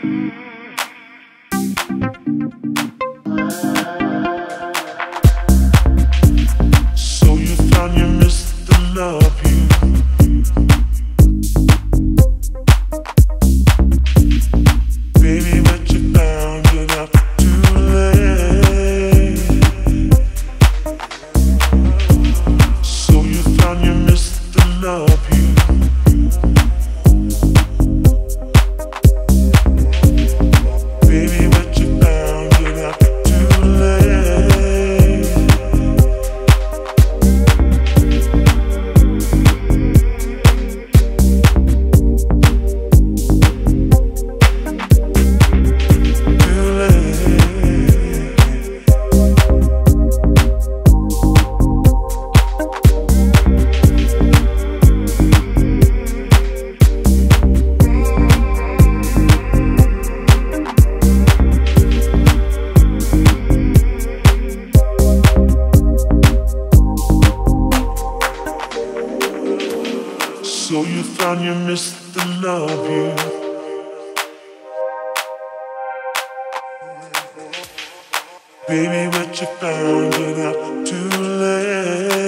Thank mm. you. down, you missed the love you. Baby, what you found it out too late.